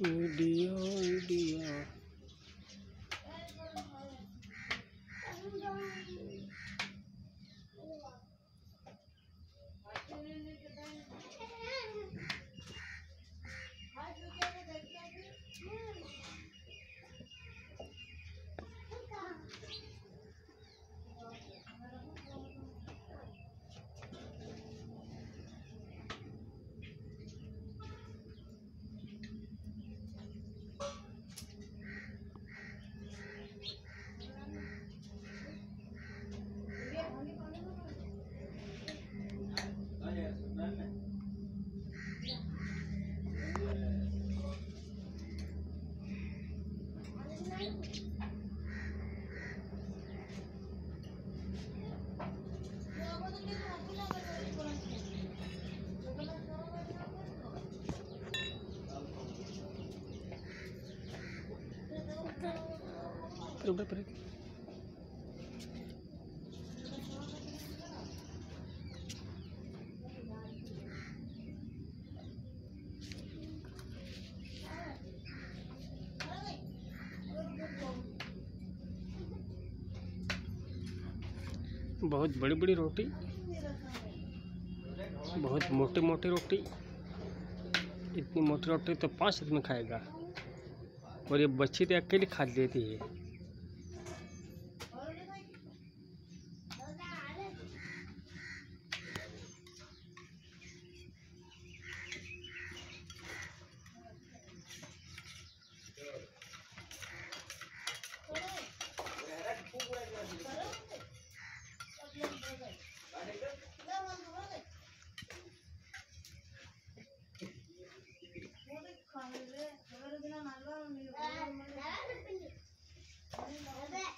India video Pero, pero, pero. बहुत बड़ी बड़ी रोटी, बहुत मोटी मोटी रोटी, इतनी मोटी रोटी तो पाँच आदमी खाएगा। और ये बच्ची तो अकेली खा लेती है। Não, não, não, não,